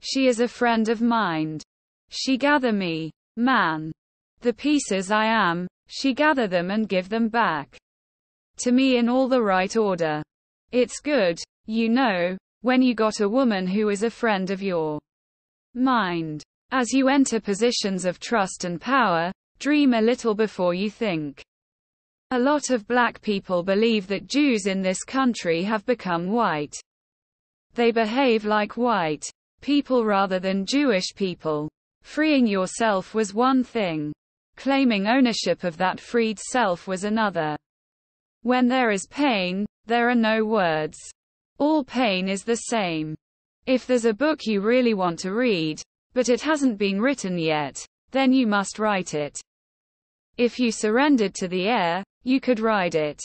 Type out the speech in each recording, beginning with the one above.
She is a friend of mind. She gather me. Man. The pieces I am, she gather them and give them back. To me in all the right order. It's good, you know, when you got a woman who is a friend of your mind. As you enter positions of trust and power, dream a little before you think. A lot of black people believe that Jews in this country have become white. They behave like white people rather than Jewish people. Freeing yourself was one thing. Claiming ownership of that freed self was another. When there is pain, there are no words. All pain is the same. If there's a book you really want to read, but it hasn't been written yet, then you must write it. If you surrendered to the air, you could ride it.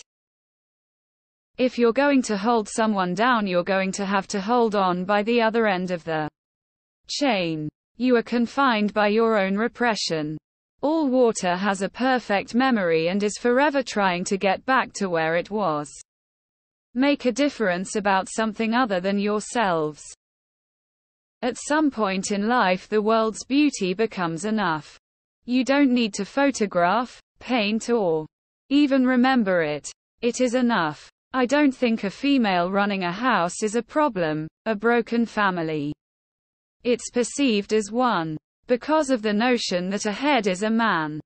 If you're going to hold someone down, you're going to have to hold on by the other end of the chain. You are confined by your own repression. All water has a perfect memory and is forever trying to get back to where it was. Make a difference about something other than yourselves. At some point in life, the world's beauty becomes enough. You don't need to photograph, paint, or even remember it. It is enough. I don't think a female running a house is a problem, a broken family. It's perceived as one. Because of the notion that a head is a man.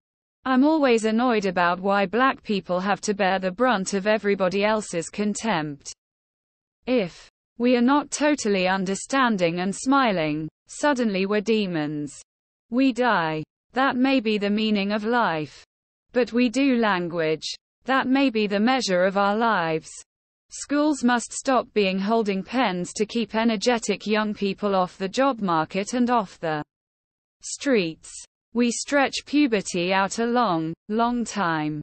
I'm always annoyed about why black people have to bear the brunt of everybody else's contempt. If we are not totally understanding and smiling, suddenly we're demons. We die. That may be the meaning of life. But we do language. That may be the measure of our lives. Schools must stop being holding pens to keep energetic young people off the job market and off the streets. We stretch puberty out a long, long time.